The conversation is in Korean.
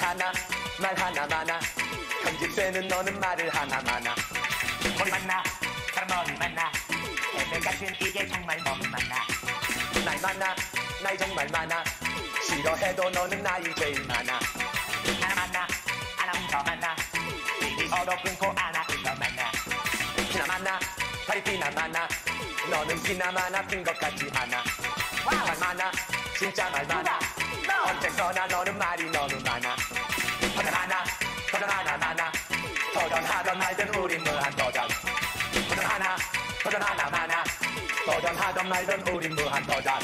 말 하나 많아. 편집되는 너는 말을 하나 많아. 머리 만나 사람 머리 만나. 애들 같은 이게 정말 너무 많아. 나이 많아 나이 정말 많아. 싫어해도 너는 나이 제일 많아. 하나 만나 하나 더 만나. 입이 얼어 끊고 안아 이거 만나. 피나 많아 다리 피나 많아. 너는 피나 많아 핀것 같지 않아. 말 많아 진짜 말 많아 언제거나 너는 말이 너무 많아. 도전 하나 도전 하나 많아 도전하던 말든 우린 무한 도전 도전 하나 도전 하나 많아. 도전하던 말든 우린 무한 도전